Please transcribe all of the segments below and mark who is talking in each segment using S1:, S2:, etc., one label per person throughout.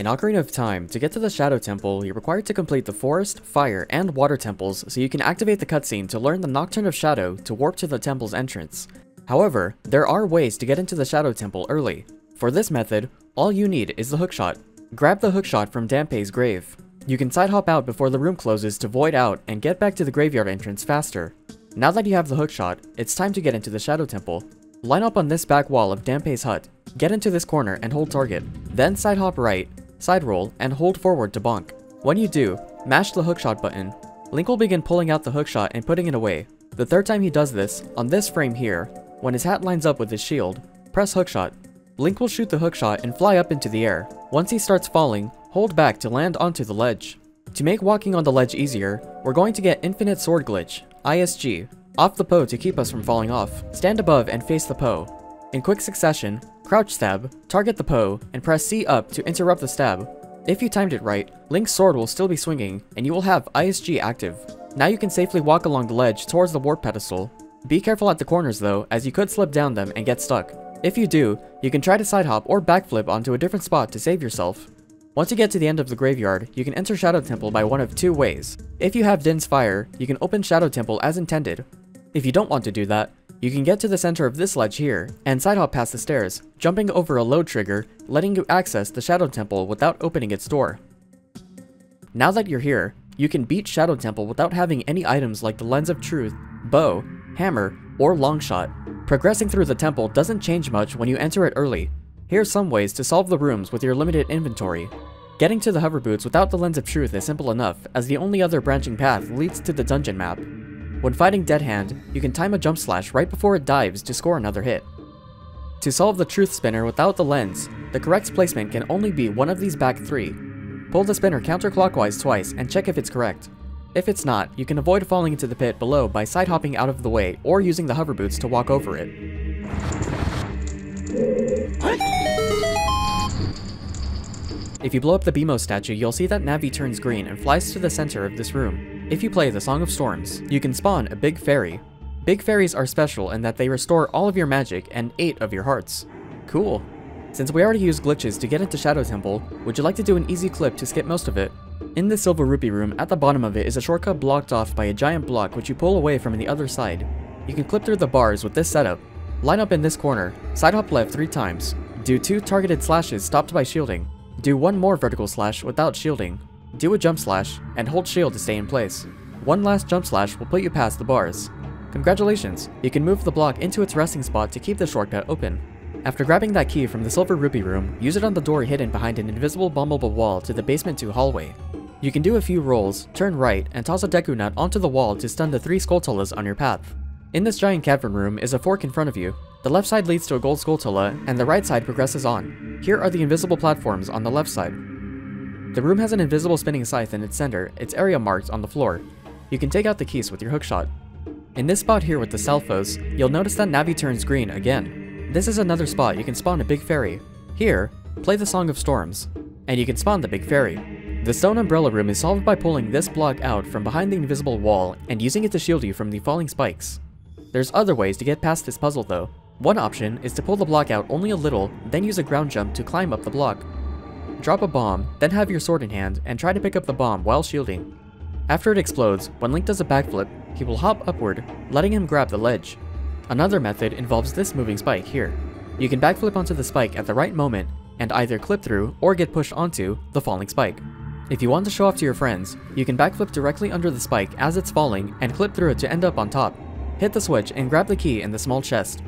S1: In Ocarina of Time, to get to the Shadow Temple, you're required to complete the Forest, Fire, and Water Temples so you can activate the cutscene to learn the Nocturne of Shadow to warp to the temple's entrance. However, there are ways to get into the Shadow Temple early. For this method, all you need is the hookshot. Grab the hookshot from Dampé's grave. You can side hop out before the room closes to void out and get back to the graveyard entrance faster. Now that you have the hookshot, it's time to get into the Shadow Temple. Line up on this back wall of Dampé's hut, get into this corner and hold target, then side hop right, side roll, and hold forward to bonk. When you do, mash the hookshot button. Link will begin pulling out the hookshot and putting it away. The third time he does this, on this frame here, when his hat lines up with his shield, press hookshot. Link will shoot the hookshot and fly up into the air. Once he starts falling, hold back to land onto the ledge. To make walking on the ledge easier, we're going to get Infinite Sword Glitch, ISG, off the Poe to keep us from falling off. Stand above and face the Poe. In quick succession, crouch stab, target the Poe, and press C up to interrupt the stab. If you timed it right, Link's sword will still be swinging, and you will have ISG active. Now you can safely walk along the ledge towards the warp pedestal. Be careful at the corners though, as you could slip down them and get stuck. If you do, you can try to side hop or backflip onto a different spot to save yourself. Once you get to the end of the graveyard, you can enter Shadow Temple by one of two ways. If you have Din's Fire, you can open Shadow Temple as intended. If you don't want to do that, you can get to the center of this ledge here, and side hop past the stairs, jumping over a load trigger, letting you access the Shadow Temple without opening its door. Now that you're here, you can beat Shadow Temple without having any items like the Lens of Truth, bow, hammer, or longshot. Progressing through the temple doesn't change much when you enter it early. Here are some ways to solve the rooms with your limited inventory. Getting to the hover boots without the Lens of Truth is simple enough, as the only other branching path leads to the dungeon map. When fighting Deadhand, you can time a jump slash right before it dives to score another hit. To solve the Truth Spinner without the lens, the correct placement can only be one of these back three. Pull the spinner counterclockwise twice and check if it's correct. If it's not, you can avoid falling into the pit below by side hopping out of the way or using the hover boots to walk over it. If you blow up the Beamos statue, you'll see that Navi turns green and flies to the center of this room. If you play the Song of Storms, you can spawn a Big Fairy. Big Fairies are special in that they restore all of your magic and 8 of your hearts. Cool. Since we already used glitches to get into Shadow Temple, would you like to do an easy clip to skip most of it? In the Silver Rupee room, at the bottom of it is a shortcut blocked off by a giant block which you pull away from the other side. You can clip through the bars with this setup. Line up in this corner, side hop left 3 times, do 2 targeted slashes stopped by shielding, do 1 more vertical slash without shielding, do a jump slash, and hold shield to stay in place. One last jump slash will put you past the bars. Congratulations, you can move the block into its resting spot to keep the shortcut open. After grabbing that key from the Silver Rupee room, use it on the door hidden behind an invisible bombable wall to the basement 2 hallway. You can do a few rolls, turn right, and toss a Deku Nut onto the wall to stun the three Skulltulas on your path. In this giant cavern room is a fork in front of you. The left side leads to a gold Skulltula, and the right side progresses on. Here are the invisible platforms on the left side. The room has an invisible spinning scythe in its center, its area marked on the floor. You can take out the keys with your hookshot. In this spot here with the Selphos, you'll notice that Navi turns green again. This is another spot you can spawn a big fairy. Here, play the Song of Storms, and you can spawn the big fairy. The stone umbrella room is solved by pulling this block out from behind the invisible wall and using it to shield you from the falling spikes. There's other ways to get past this puzzle though. One option is to pull the block out only a little, then use a ground jump to climb up the block. Drop a bomb, then have your sword in hand and try to pick up the bomb while shielding. After it explodes, when Link does a backflip, he will hop upward, letting him grab the ledge. Another method involves this moving spike here. You can backflip onto the spike at the right moment and either clip through or get pushed onto the falling spike. If you want to show off to your friends, you can backflip directly under the spike as it's falling and clip through it to end up on top. Hit the switch and grab the key in the small chest.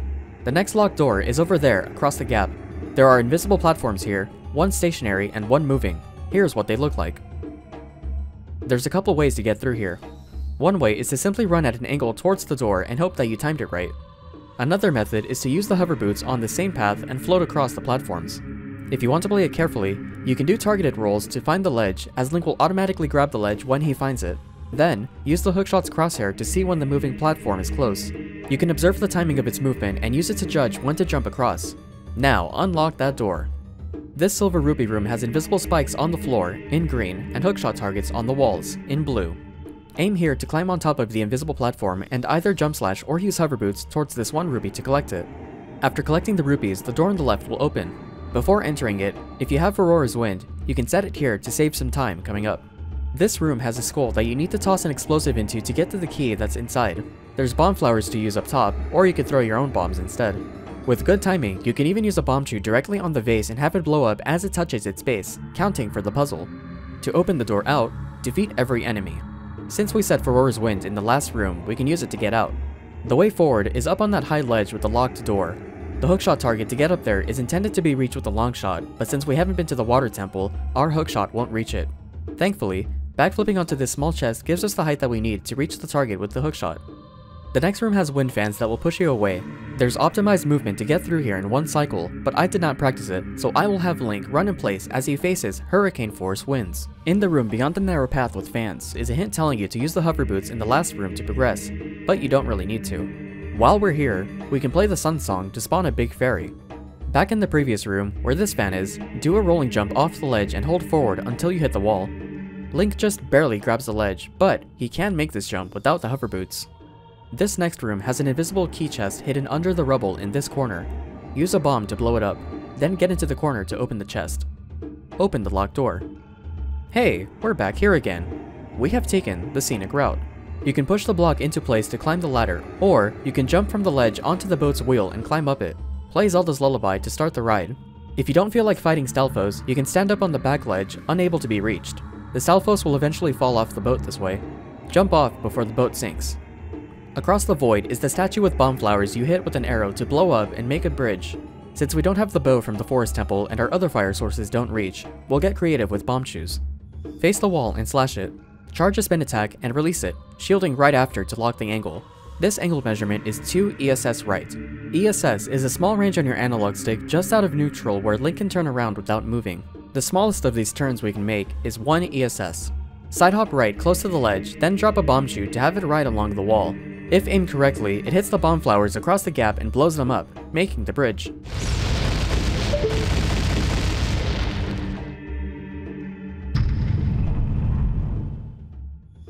S1: The next locked door is over there across the gap. There are invisible platforms here, one stationary and one moving. Here's what they look like. There's a couple ways to get through here. One way is to simply run at an angle towards the door and hope that you timed it right. Another method is to use the hover boots on the same path and float across the platforms. If you want to play it carefully, you can do targeted rolls to find the ledge, as Link will automatically grab the ledge when he finds it. Then, use the hookshot's crosshair to see when the moving platform is close. You can observe the timing of its movement and use it to judge when to jump across. Now, unlock that door. This Silver Rupee room has invisible spikes on the floor, in green, and hookshot targets on the walls, in blue. Aim here to climb on top of the invisible platform and either jump slash or use hover boots towards this one rupee to collect it. After collecting the rupees, the door on the left will open, before entering it, if you have Farore's Wind, You can set it here to save some time coming up. This room has a skull that you need to toss an explosive into to get to the key that's inside. There's bomb flowers to use up top, or you could throw your own bombs instead. With good timing, you can even use a bomb bombchu directly on the vase and have it blow up as it touches its base, counting for the puzzle. To open the door out, defeat every enemy. Since we set Farore's Wind in the last room, we can use it to get out. The way forward is up on that high ledge with the locked door. The hookshot target to get up there is intended to be reached with a long shot, but since we haven't been to the water temple, our hookshot won't reach it. Thankfully, backflipping onto this small chest gives us the height that we need to reach the target with the hookshot. The next room has wind fans that will push you away. There's optimized movement to get through here in one cycle, but I did not practice it, so I will have Link run in place as he faces hurricane force winds. In the room beyond the narrow path with fans is a hint telling you to use the hover boots in the last room to progress, but you don't really need to. While we're here, we can play the sun song to spawn a big fairy. Back in the previous room, where this fan is, do a rolling jump off the ledge and hold forward until you hit the wall. Link just barely grabs the ledge, but he can make this jump without the hover boots. This next room has an invisible key chest hidden under the rubble in this corner. Use a bomb to blow it up, then get into the corner to open the chest. Open the locked door. Hey, we're back here again. We have taken the scenic route. You can push the block into place to climb the ladder, or you can jump from the ledge onto the boat's wheel and climb up it. Play Zelda's Lullaby to start the ride. If you don't feel like fighting Stalfos, you can stand up on the back ledge, unable to be reached. The Stalfos will eventually fall off the boat this way. Jump off before the boat sinks. Across the void is the statue with bomb flowers you hit with an arrow to blow up and make a bridge. Since we don't have the bow from the forest temple and our other fire sources don't reach, we'll get creative with bombchus. Face the wall and slash it. Charge a spin attack and release it, shielding right after to lock the angle. This angle measurement is 2 ESS right. ESS is a small range on your analog stick just out of neutral where Link can turn around without moving. The smallest of these turns we can make is 1 ESS. Side hop right close to the ledge, then drop a bombchu to have it right along the wall. If aimed correctly, it hits the bomb flowers across the gap and blows them up, making the bridge.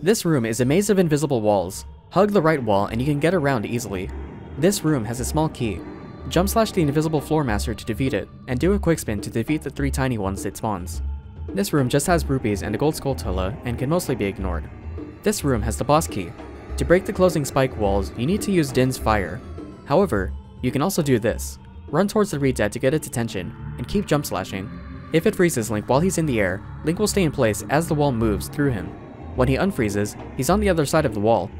S1: This room is a maze of invisible walls. Hug the right wall and you can get around easily. This room has a small key. Jump slash the invisible floor master to defeat it, and do a quick spin to defeat the three tiny ones it spawns. This room just has rupees and a gold skulltula and can mostly be ignored. This room has the boss key, to break the closing spike walls, you need to use Din's Fire. However, you can also do this. Run towards the Reed to get its attention, and keep jump slashing. If it freezes Link while he's in the air, Link will stay in place as the wall moves through him. When he unfreezes, he's on the other side of the wall.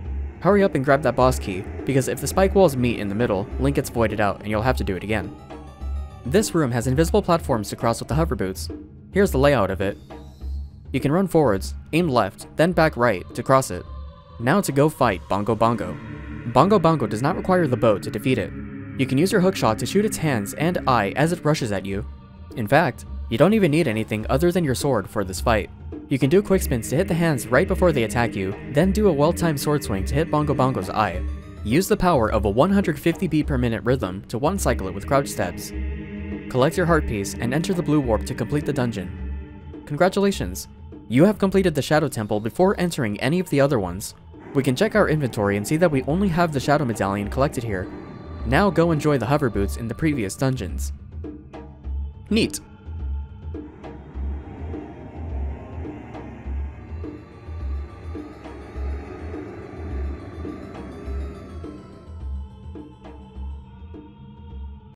S1: Hurry up and grab that boss key, because if the spike walls meet in the middle, Link gets voided out and you'll have to do it again. This room has invisible platforms to cross with the hover boots. Here's the layout of it. You can run forwards, aim left, then back right to cross it. Now to go fight Bongo Bongo. Bongo Bongo does not require the boat to defeat it. You can use your hookshot to shoot its hands and eye as it rushes at you. In fact, you don't even need anything other than your sword for this fight. You can do quick spins to hit the hands right before they attack you, then do a well-timed sword swing to hit Bongo Bongo's eye. Use the power of a 150 beat per minute rhythm to one cycle it with crouch stabs. Collect your heart piece and enter the blue warp to complete the dungeon. Congratulations! You have completed the Shadow Temple before entering any of the other ones. We can check our inventory and see that we only have the Shadow Medallion collected here. Now go enjoy the hover boots in the previous dungeons. Neat!